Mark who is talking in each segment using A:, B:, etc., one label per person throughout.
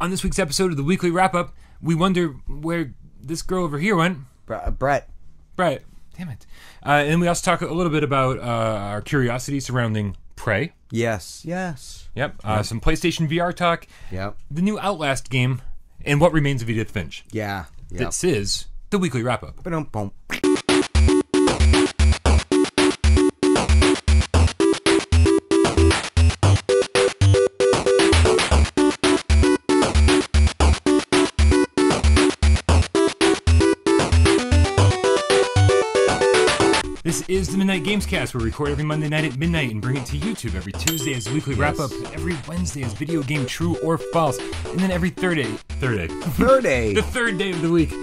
A: On this week's episode of the weekly wrap up, we wonder where this girl over here went.
B: Bre- uh, Brett.
A: Right. Damn it. Uh, and we also talk a little bit about uh, our curiosity surrounding Prey.
B: Yes. Yes.
A: Yep. Uh, Some PlayStation VR talk,
B: Yep.
A: the new Outlast game, and what remains of Edith Finch.
B: Yeah. Yep.
A: This is the weekly wrap up.
B: Ba-dum-bum.
A: This is the Midnight Gamescast. We record every Monday night at midnight and bring it to YouTube every Tuesday as a weekly wrap up, every Wednesday as video game true or false, and then every third day, third day,
B: Third day.
A: the third day of the week.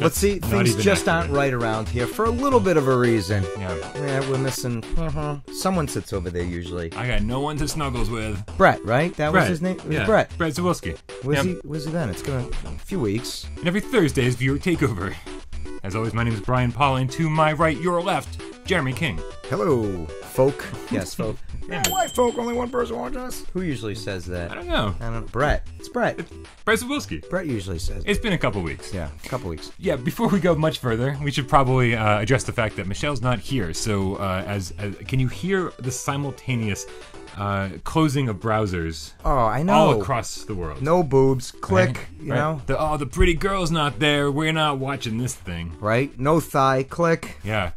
B: But see, things just
A: accurate.
B: aren't right around here for a little bit of a reason.
A: Yeah.
B: Yeah, we're missing. Uh-huh. Someone sits over there usually.
A: I got no one to snuggles with.
B: Brett, right? That was his name. It was
A: yeah.
B: Brett.
A: Brett Zawilski.
B: Where's
A: Yep.
B: he? Where's he then? It's gonna a few weeks.
A: And every Thursday is Viewer Takeover. As always, my name is Brian Paul, and to my right, your left, Jeremy King.
B: Hello, folk. Yes, folk.
A: Yeah.
B: why folk? Only one person watching us. Who usually says
A: I
B: that?
A: don't know.
B: I don't know. Brett. It's Brett.
A: Brett Zawilski.
B: Brett usually says.
A: It's been a couple weeks.
B: yeah, a couple weeks.
A: Yeah, before we go much further, we should probably uh, address the fact that Michelle's not here. So, uh, as, as can you hear the simultaneous uh, closing of browsers
B: Oh, I know.
A: all across the world?
B: No boobs. Click.
A: Right?
B: You
A: Right?
B: know.
A: The, oh, the pretty girl's not there. We're not watching this thing.
B: Right. No thigh. Click.
A: Yeah.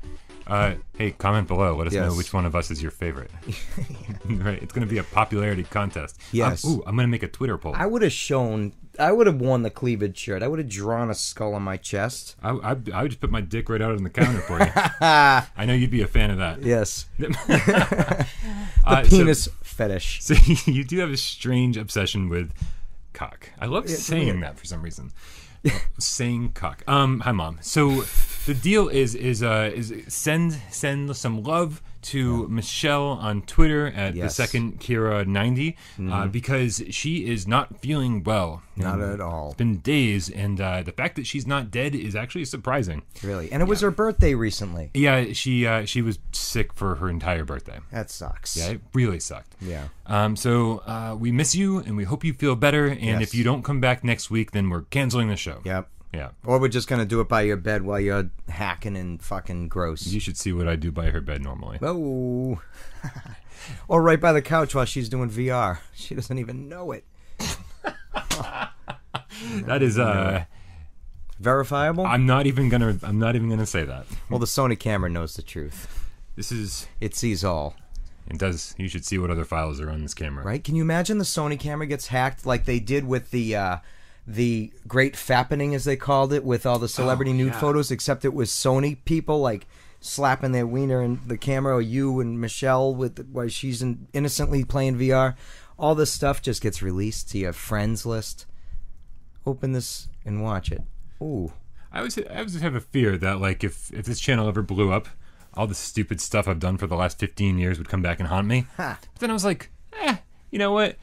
A: Uh, hey, comment below. Let us know which one of us is your favorite. right. It's going to be a popularity contest.
B: Yes.
A: Ooh, I'm going to make a Twitter poll.
B: I would have shown. I would have worn the cleavage shirt. I would have drawn a skull on my chest.
A: I, I, I would just put my dick right out on the counter for you. I know you'd be a fan of that.
B: Yes.
A: Uh, so-
B: Penis fetish.
A: So you do have a strange obsession with cock. I love saying that for some reason. saying cock. Um, hi mom. So the deal is is uh is send send some love to Michelle on Twitter at
B: Yes.
A: the second Kira 90 uh, because she is not feeling well.
B: Not
A: And
B: at all.
A: It's been days, and uh, the fact that she's not dead is actually surprising.
B: Really. And it was her birthday recently.
A: Yeah, she uh, she was sick for her entire birthday.
B: That sucks.
A: Yeah, it really sucked.
B: Yeah.
A: Um, so uh, we miss you, and we hope you feel better. And
B: Yes.
A: if you don't come back next week, then we're canceling the show.
B: Yep.
A: Yeah.
B: Or we're just gonna do it by your bed while you're hacking and fucking gross.
A: You should see what I do by her bed normally.
B: Oh. or right by the couch while she's doing VR. She doesn't even know it.
A: That is. Uh,
B: Verifiable?
A: I'm not even gonna. I'm not even gonna say that.
B: well, the Sony camera knows the truth.
A: This is.
B: It sees all.
A: It does. You should see what other files are on this camera.
B: Right? Can you imagine the Sony camera gets hacked like they did with the uh, the great fappening, as they called it, with all the celebrity nude
A: yeah.
B: photos, except it was Sony people like slapping their wiener in the camera, or you and Michelle with while she's in, innocently playing VR. All this stuff just gets released to your friends list. Open this and watch it. Ooh.
A: I always. I always have a fear that like if if this channel ever blew up, all the stupid stuff I've done for the last 15 years would come back and haunt me.
B: Ha.
A: But then I was like, eh, you know what?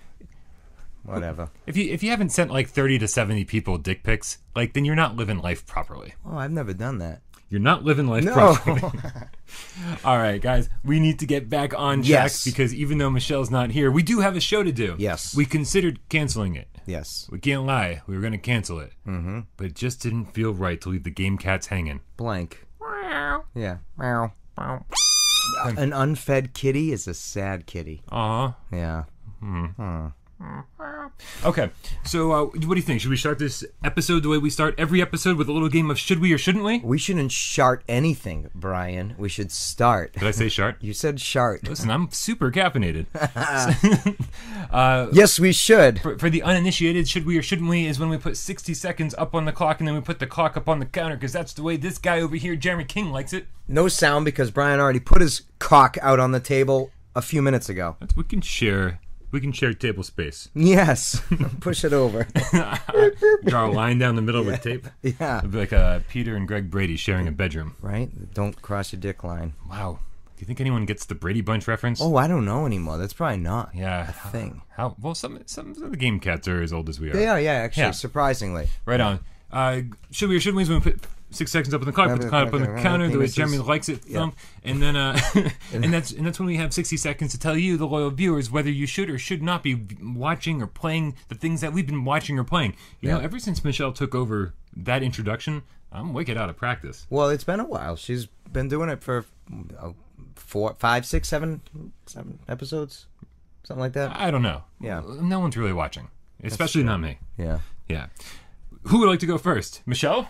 B: Whatever.
A: If you if you haven't sent like 30 to 70 people dick pics, like then you're not living life properly.
B: Oh, I've never done that.
A: You're not living life
B: No.
A: properly. All right, guys, we need to get back on track
B: Yes.
A: because even though Michelle's not here, we do have a show to do.
B: Yes.
A: We considered canceling it.
B: yes.
A: We can't lie. We were going to cancel it. Mm-hmm. But it just didn't feel right to leave the game cats hanging.
B: Blank. Yeah. Meow. An unfed kitty is a sad kitty.
A: Aw.
B: Yeah. Hmm. Hmm.
A: Okay, so uh, what do you think? Should we start this episode the way we start every episode with a little game of should we or shouldn't we?
B: We shouldn't shart anything, Brian. We should start.
A: Did I say shart?
B: You said shart.
A: Listen, I'm super caffeinated.
B: Yes, we should.
A: For, for the uninitiated, should we or shouldn't we is when we put 60 seconds up on the clock and then we put the clock up on the counter because that's the way this guy over here, Jeremy King, likes it.
B: No sound because Brian already put his cock out on the table a few minutes ago.
A: That's, we can share. We can share table space.
B: Yes. Push it over.
A: Draw a line down the middle with tape.
B: Yeah.
A: It'd be like uh, Peter and Greg Brady sharing a bedroom.
B: Right? Don't cross your dick line.
A: Wow. Do you think anyone gets the Brady Bunch reference?
B: Oh, I don't know anymore. That's probably not
A: yeah.
B: a thing.
A: How well? Some some of the game cats are as old as we are.
B: They are, yeah, actually,
A: Yeah.
B: surprisingly.
A: Right on. Uh, should we or shouldn't we? Is When we put six seconds up on the clock, put the clock up on the counter, the way Jeremy likes it, thump, and then uh, and that's and that's when we have sixty seconds to tell you, the loyal viewers, whether you should or should not be watching or playing the things that we've been watching or playing. You know, ever since Michelle took over that introduction, I'm wicked out of practice.
B: Well, it's been a while. She's been doing it for uh, four, five, six, seven, seven episodes, something like that.
A: I don't know.
B: Yeah.
A: no one's really watching, especially not me.
B: Yeah.
A: Yeah. Who would like to go first? Michelle?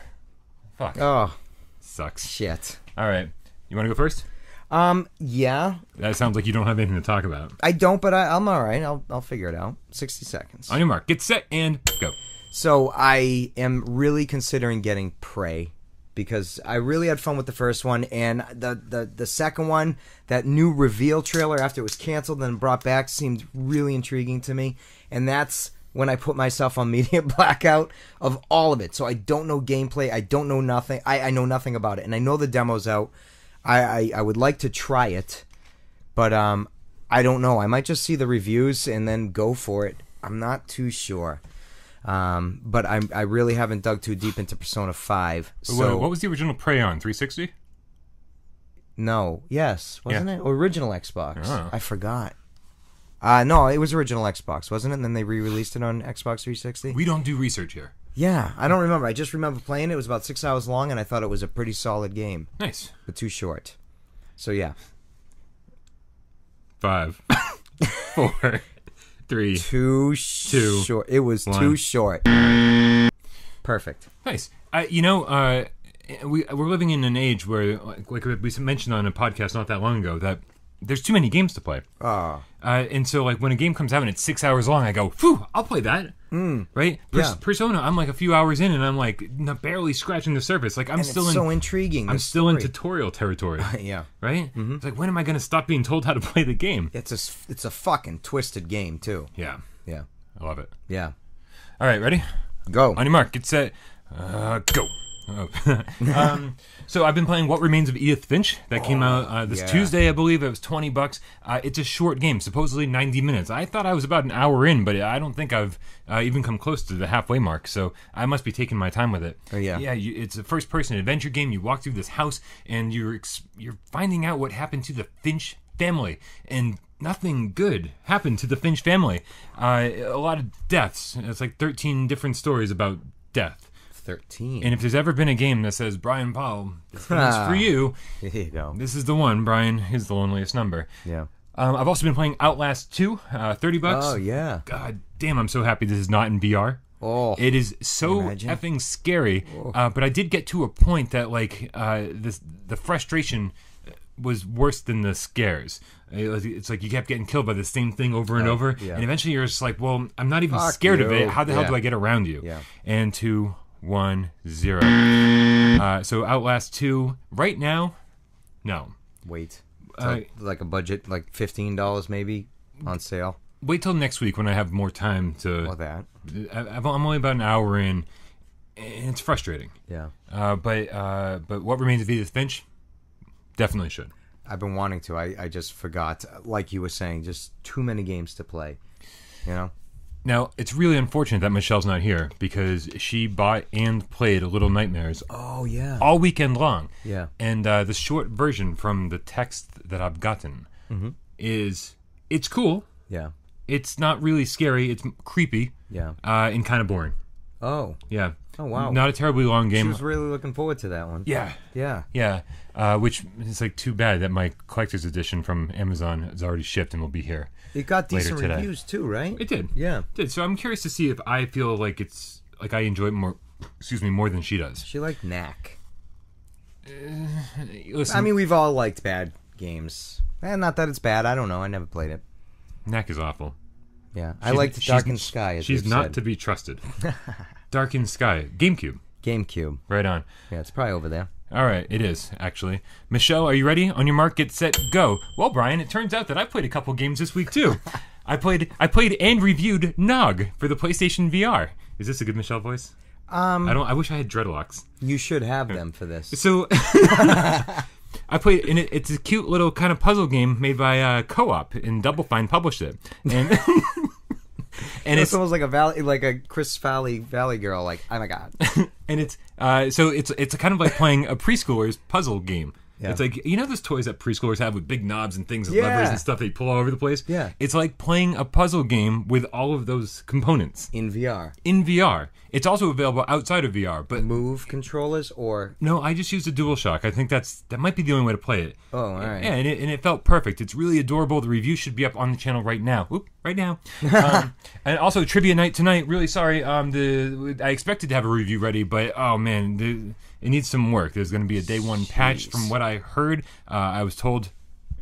A: Fuck.
B: Oh
A: Sucks.
B: shit.
A: All right. You want to go first?
B: Um. Yeah.
A: That sounds like you don't have anything to talk about.
B: I don't, but I, I'm all right. I'll I'll figure it out. Sixty seconds.
A: On your mark, get set, and go.
B: So I am really considering getting Prey because I really had fun with the first one and the the the second one, that new reveal trailer after it was canceled and brought back seemed really intriguing to me, and that's when I put myself on media blackout of all of it. So I don't know gameplay, I don't know nothing. I, I know nothing about it, and I know the demo's out. I, I I would like to try it, but um I don't know. I might just see the reviews and then go for it. I'm not too sure. Um, but I I really haven't dug too deep into Persona Five.
A: Wait,
B: So
A: what was the original Prey on? 360?
B: no, yes, wasn't it original Xbox?
A: Oh.
B: I forgot. Uh no, it was original Xbox, wasn't it? And then they re-released it on Xbox 360.
A: We don't do research here.
B: yeah, I don't remember. I just remember playing it. It was about six hours long, and I thought it was a pretty solid game,
A: Nice.
B: but too short. So yeah,
A: Five, four, three.
B: too
A: Two,
B: short. It was
A: one.
B: too short. Perfect.
A: Nice. Uh, you know, uh, we we're living in an age where, like, like we mentioned on a podcast not that long ago, that there's too many games to play.
B: Ah,
A: Uh, and so, like, when a game comes out and it's six hours long, I go, "Phew, I'll play that." Mm. Right? Pers-
B: Yeah.
A: Persona, I'm like a few hours in, and I'm like n- barely scratching the surface. Like, I'm
B: and
A: still in,
B: so intriguing.
A: I'm still in tutorial territory.
B: yeah.
A: right? It's like, when am I going to stop being told how to play the game?
B: It's a, it's a fucking twisted game too.
A: Yeah,
B: Yeah.
A: I love it.
B: Yeah.
A: All right, ready?
B: Go.
A: On your mark, get set, uh, go. Oh. um, so I've been playing What Remains of Edith Finch. That came out uh, this
B: yeah.
A: Tuesday, I believe. It was twenty bucks. Uh, it's a short game, supposedly ninety minutes. I thought I was about an hour in, but I don't think I've uh, even come close to the halfway mark. So I must be taking my time with it.
B: Oh, yeah.
A: yeah. You, it's a first-person adventure game. You walk through this house, and you're ex- you're finding out what happened to the Finch family, and nothing good happened to the Finch family. Uh, a lot of deaths. It's like thirteen different stories about death.
B: Thirteen.
A: And if there's ever been a game that says Brian Powell, game's for you,
B: Here you go.
A: this is the one. Brian is the loneliest number.
B: Yeah.
A: Um, I've also been playing Outlast 2, uh, 30 bucks.
B: Oh yeah.
A: God damn, I'm so happy this is not in VR.
B: Oh.
A: It is so effing scary. Uh, but I did get to a point that like uh, this the frustration was worse than the scares. It's like you kept getting killed by the same thing over and over,
B: Oh, yeah.
A: and eventually you're just like, "Well, I'm not even
B: Fuck
A: scared of it. How the hell do I get around you?"
B: Yeah.
A: And two, one, zero. Uh, so Outlast two right now, no.
B: Wait.
A: Uh,
B: like, a budget, like fifteen dollars maybe on sale.
A: Wait till next week when I have more time to.
B: Or that.
A: I, I'm only about an hour in, and it's frustrating.
B: Yeah.
A: Uh, but uh, but what remains of Edith Finch? Definitely should.
B: I've been wanting to. I, I just forgot. Like you were saying, just too many games to play. You know.
A: Now it's really unfortunate that Michelle's not here because she bought and played Little Nightmares
B: Oh yeah.
A: all weekend long.
B: Yeah.
A: And uh, the short version from the text that I've gotten
B: Mm-hmm.
A: is it's cool.
B: Yeah.
A: It's not really scary. It's creepy
B: Yeah.
A: uh, and kind of boring.
B: Oh.
A: Yeah.
B: Oh, wow.
A: Not a terribly long game.
B: She was really looking forward to that one.
A: yeah.
B: Yeah.
A: Yeah, uh, which is like too bad that my collector's edition from Amazon is already shipped and will be here.
B: It got decent reviews too, right?
A: It did,
B: Yeah.
A: it did. So I'm curious to see if I feel like it's like I enjoy it more. Excuse me, more than she does.
B: She liked Knack.
A: Listen,
B: I mean, we've all liked bad games. Eh, not that it's bad. I don't know. I never played it.
A: Knack is awful.
B: Yeah. I
A: She's-
B: liked
A: she's-
B: Darkened Skye. As
A: She's not
B: said.
A: to be trusted. Darkened Skye, GameCube,
B: GameCube.
A: right on.
B: Yeah, it's probably over there.
A: All right, it is actually. Michelle, are you ready? On your mark, get set, go. Well, Brian, it turns out that I played a couple games this week too. I played, I played and reviewed Gnog for the PlayStation VR. Is this a good Michelle voice?
B: Um,
A: I don't. I wish I had dreadlocks.
B: you should have them for this.
A: So I played, and it, it's a cute little kind of puzzle game made by uh, KO_OP, and Double Fine published it. And and
B: it's
A: it's
B: almost like a valley, like a Chris Valley Valley girl. Like, oh my god,
A: and it's uh, so it's it's kind of like playing a preschooler's puzzle game.
B: Yeah.
A: It's like you know those toys that preschoolers have with big knobs and things and
B: Yeah.
A: levers and stuff they pull all over the place.
B: Yeah.
A: it's like playing a puzzle game with all of those components
B: in VR,
A: in VR. It's also available outside of VR, but
B: move controllers or
A: no, I just used a DualShock. I think that's that might be the only way to play it.
B: oh, all right,
A: Yeah, and it, and it felt perfect. It's really adorable. The review should be up on the channel right now. Oop, right now. Um, and also trivia night tonight. Really sorry. Um, the I expected to have a review ready, but oh man, the, it needs some work. There's going to be a day one patch.
B: Jeez.
A: From what I heard, uh, I was told.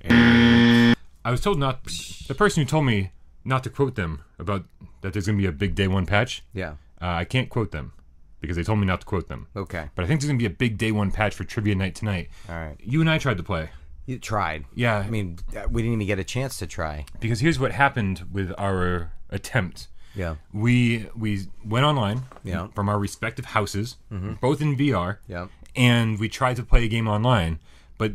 A: I was told not. The person who told me not to quote them about that there's going to be a big day one patch.
B: yeah,
A: Uh, I can't quote them because they told me not to quote them.
B: okay,
A: But I think there's going to be a big day one patch for trivia night tonight.
B: all right.
A: You and I tried to play.
B: You tried.
A: Yeah,
B: I mean, uh, we didn't even get a chance to try.
A: because here's what happened with our attempt.
B: Yeah,
A: We we went online
B: Yeah.
A: from our respective houses, mm-hmm. both in VR,
B: yeah,
A: and we tried to play a game online, but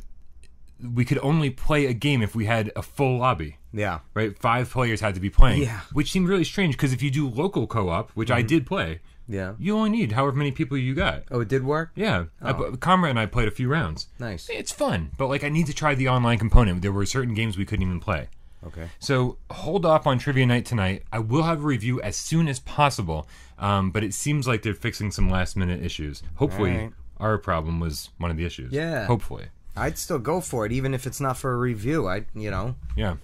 A: we could only play a game if we had a full lobby.
B: yeah.
A: Right, five players had to be playing.
B: Yeah.
A: which seemed really strange because if you do local co-op, which I mm-hmm. did play,
B: Yeah.
A: you only need however many people you got.
B: Oh, it did work.
A: Yeah, I, oh. Comrade and I played a few rounds.
B: Nice.
A: It's fun, but like I need to try the online component. There were certain games we couldn't even play.
B: Okay.
A: So hold off on trivia night tonight. I will have a review as soon as possible, um, but it seems like they're fixing some last minute issues. Hopefully,
B: Alright.
A: our problem was one of the issues.
B: Yeah.
A: Hopefully.
B: I'd still go for it, even if it's not for a review. I, you know,
A: Yeah.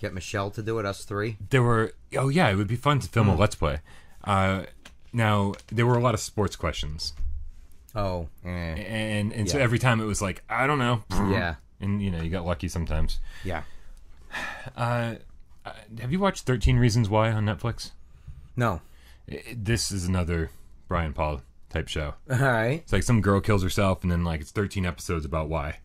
B: get Michelle to do it. Us three.
A: There were. Oh yeah, it would be fun to film
B: Hmm.
A: a let's play. Uh, now there were a lot of sports questions,
B: Oh. eh.
A: and and so every time it was like I don't know.
B: Yeah.
A: And you know you got lucky sometimes.
B: Yeah.
A: Uh, uh, have you watched Thirteen Reasons Why on Netflix?
B: No.
A: This is another Brian Paul type show.
B: All right.
A: It's like some girl kills herself, and then like it's 13 episodes about why.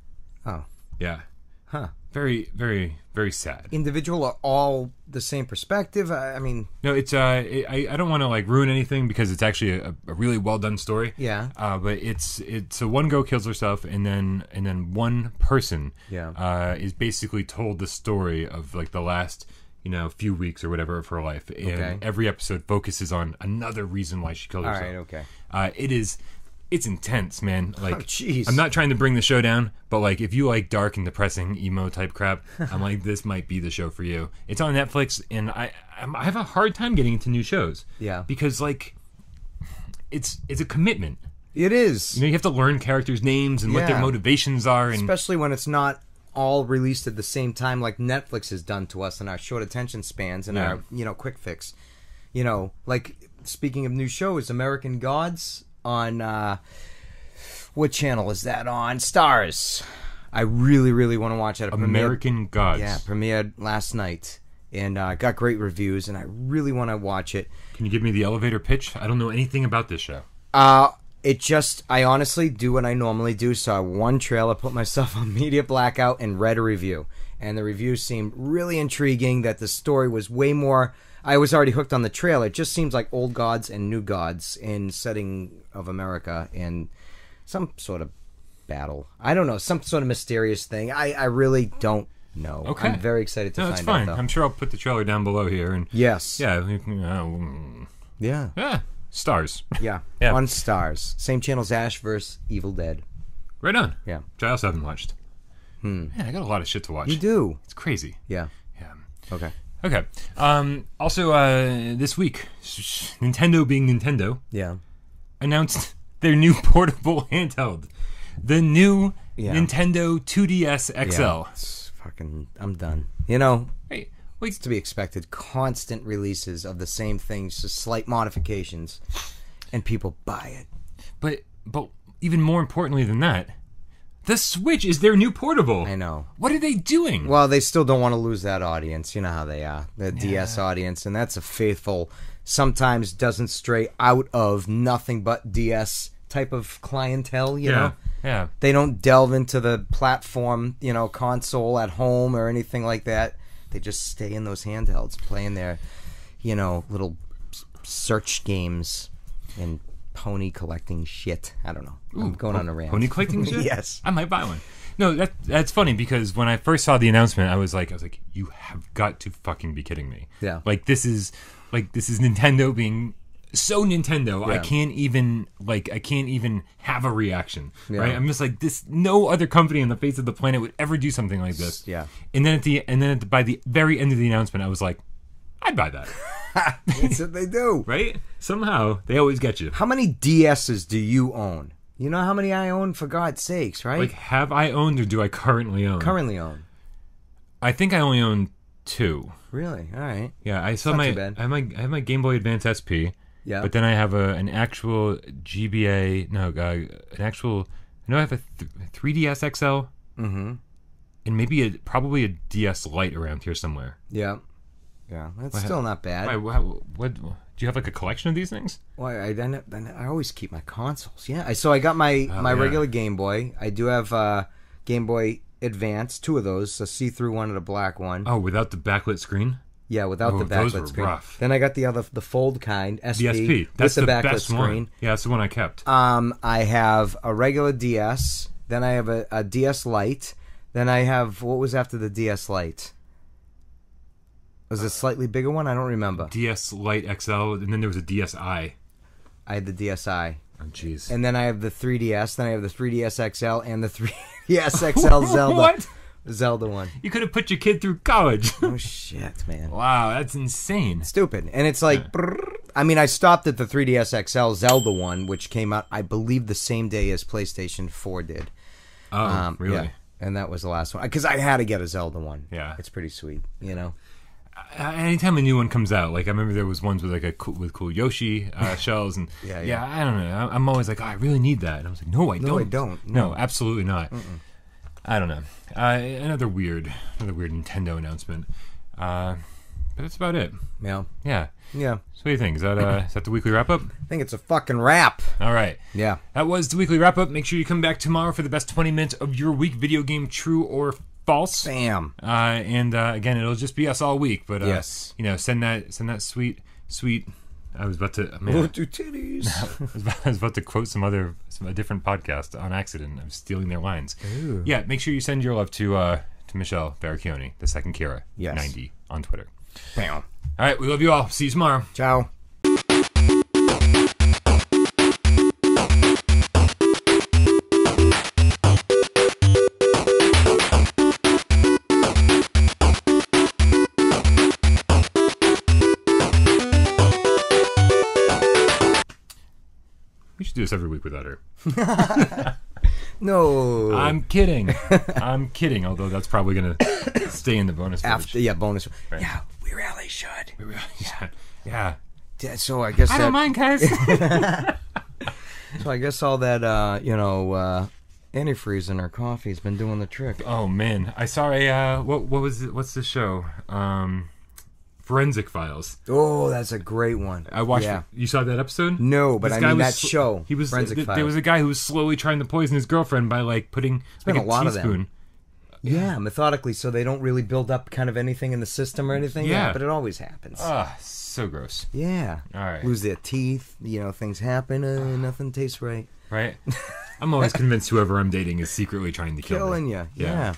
B: Oh.
A: Yeah,
B: Huh.
A: very, very, very sad.
B: Individual are all the same perspective. I, I mean,
A: No, it's uh, it, I I don't want to like ruin anything because it's actually a, a really well done story.
B: yeah.
A: Uh, but it's it's so one girl kills herself, and then and then one person
B: Yeah.
A: uh, is basically told the story of like the last you know few weeks or whatever of her life, and
B: Okay.
A: every episode focuses on another reason why she killed
B: All
A: herself.
B: right. Okay.
A: Uh, it is, it's intense, man. Oh, like,
B: Oh.
A: I'm not trying to bring the show down, but like, if you like dark and depressing emo type crap, I'm like, this might be the show for you. It's on Netflix, and I, I'm, I have a hard time getting into new shows.
B: Yeah.
A: because like, it's it's a commitment.
B: It is.
A: You know, you have to learn characters' names and what their motivations are, and
B: especially when it's not all released at the same time like Netflix has done to us in our short attention spans and
A: Yeah.
B: our you know quick fix. You know, like speaking of new shows, American Gods on uh what channel is that on? Starz. I really, really want to watch it. It premiered-
A: American Gods.
B: yeah, premiered last night and uh, got great reviews, and I really want to watch it.
A: Can you give me the elevator pitch? I don't know anything about this show.
B: Uh it just I honestly do what I normally do. Saw one trailer, put myself on media blackout, and read a review. And the review seemed really intriguing. That the story was way more. I was already hooked on the trailer. It just seems like old gods and new gods in setting of America and some sort of battle. I don't know, some sort of mysterious thing. I I really don't know.
A: Okay.
B: I'm very excited to
A: No,
B: find
A: it's fine.
B: out. Though.
A: I'm sure I'll put the trailer down below here, and
B: yes.
A: yeah, uh, mm,
B: Yeah.
A: yeah, Starz.
B: Yeah.
A: Yeah.
B: On Starz. Same channel as Ash versus Evil Dead.
A: Right on.
B: Yeah.
A: Which I also haven't watched. Hmm. Man, I got a lot of shit to watch.
B: You do.
A: It's crazy.
B: Yeah.
A: Yeah.
B: Okay.
A: Okay. Um, also, uh, this week, Nintendo being Nintendo
B: Yeah.
A: announced their new portable handheld, the new
B: Yeah.
A: Nintendo 2DS XL.
B: Yeah, it's fucking. I'm done. You know,
A: Hey, wait,
B: it's to be expected. Constant releases of the same things, just slight modifications, and people buy it.
A: but but even more importantly than that, the Switch is their new portable.
B: I know.
A: What are they doing?
B: Well, they still don't want to lose that audience. You know how they are, the DS audience, and that's a faithful. Sometimes doesn't stray out of nothing but DS type of clientele. You
A: yeah,
B: know,
A: yeah.
B: they don't delve into the platform, you know, console at home or anything like that. They just stay in those handhelds, playing their, you know, little search games and pony collecting shit. I don't know. I'm going on a rant.
A: Pony collecting shit?
B: yes.
A: I might buy one. No, that that's funny because when I first saw the announcement, I was like, I was like, you have got to fucking be kidding me.
B: Yeah.
A: Like this is like this is Nintendo being so Nintendo. I can't even like I can't even have a reaction.
B: Yeah.
A: Right? I'm just like this. No other company on the face of the planet would ever do something like this.
B: Yeah.
A: And then at the and then at the, by the very end of the announcement, I was like, I'd buy that.
B: That's what they do.
A: right? Somehow they always get you.
B: How many DSs do you own? You know how many I own, for God's sakes, right?
A: Like, have I owned or do I currently own?
B: Currently own.
A: I think I only own two.
B: Really? All right.
A: Yeah, I saw
B: not
A: my. I have my I have my Game Boy Advance SP.
B: Yeah.
A: But then I have a an actual GBA no uh, an actual no I have a th- 3DS XL. Mm-hmm. And maybe a probably a DS Lite around here somewhere.
B: Yeah. Yeah. That's still not bad.
A: Why, why, what do you have like a collection of these things?
B: Why I then, then I always keep my consoles. Yeah. I, so I got my my
A: Oh, yeah.
B: regular Game Boy. I do have uh, Game Boy Advance, two of those, a see-through one and a black one.
A: Oh, without the backlit screen?
B: Yeah, without
A: Oh,
B: the
A: those
B: backlit
A: were
B: screen.
A: rough.
B: Then I got the other, the fold kind, SP,
A: The SP. That's
B: with the,
A: the,
B: backlit
A: best
B: screen.
A: one. Yeah, that's the one I kept.
B: Um, I have a regular DS. Then I have a, a DS Lite. Then I have what was after the DS Lite? Was it a slightly bigger one? I don't remember.
A: DS Lite XL, and then there was a DSi.
B: I had the DSi,
A: Oh, jeez.
B: and then I have the 3DS. Then I have the 3DS XL and the 3DS XL Zelda
A: What?
B: Zelda one.
A: You could have put your kid through college.
B: Oh shit, man!
A: wow, that's insane.
B: Stupid. And it's like, brrr. I mean, I stopped at the 3DS XL Zelda one, which came out, I believe, the same day as PlayStation 4 did.
A: Oh,
B: Um,
A: really?
B: yeah. And that was the last one because I had to get a Zelda one.
A: Yeah.
B: it's pretty sweet. You know.
A: Anytime a new one comes out, like I remember there was ones with like a cool, with cool Yoshi uh, shells, and
B: Yeah,
A: yeah,
B: yeah.
A: I don't know. I'm always like, oh, I really need that, and I was like, no, I
B: No,
A: don't.
B: I don't.
A: No, absolutely not. I don't know. Uh, another weird, another weird Nintendo announcement. Uh, but that's about it.
B: Yeah.
A: Yeah.
B: Yeah.
A: So what do you think? Is that uh, is that the weekly wrap up?
B: I think it's a fucking wrap.
A: All right.
B: Yeah.
A: That was the weekly wrap up. Make sure you come back tomorrow for the best 20 minutes of your week video game, true or false.
B: Bam.
A: Uh, and uh, again, it'll just be us all week. But uh,
B: Yes.
A: you know, send that send that sweet sweet. I was about to man,
B: Little titties.
A: I was about, I was about to quote some other some a different podcast on accident. I was stealing their lines. Yeah, make sure you send your love to uh, to Michelle Baracchioni, the second Kira,
B: Yes.
A: ninety on Twitter.
B: Bam.
A: All right, we love you all. See you tomorrow.
B: Ciao.
A: This every week without her.
B: No.
A: I'm kidding. I'm kidding. Although that's probably gonna stay in the bonus. footage.
B: After yeah, bonus. Yeah, we really should.
A: We yeah, yeah.
B: Yeah, So I guess
A: I
B: that,
A: don't mind, guys.
B: So I guess all that uh, you know, uh, antifreeze in our coffee has been doing the trick.
A: oh man, I saw a uh, what what was it, what's the show? Um, Forensic Files.
B: Oh, that's a great one.
A: I watched.
B: Yeah.
A: You saw that episode?
B: No, but
A: This
B: I
A: guy
B: mean
A: was
B: that show.
A: He was.
B: Forensic
A: th-
B: Files.
A: there was a guy who was slowly trying to poison his girlfriend by like putting like
B: a lot of them.
A: teaspoon.
B: Yeah, methodically, so they don't really build up kind of anything in the system or anything.
A: Yeah.
B: but it always happens.
A: Ah, so gross.
B: yeah.
A: All right.
B: Lose their teeth. You know, things happen. Uh, nothing tastes right.
A: Right? I'm always convinced whoever I'm dating is secretly trying to kill
B: Killing
A: me.
B: you.
A: Yeah.
B: yeah.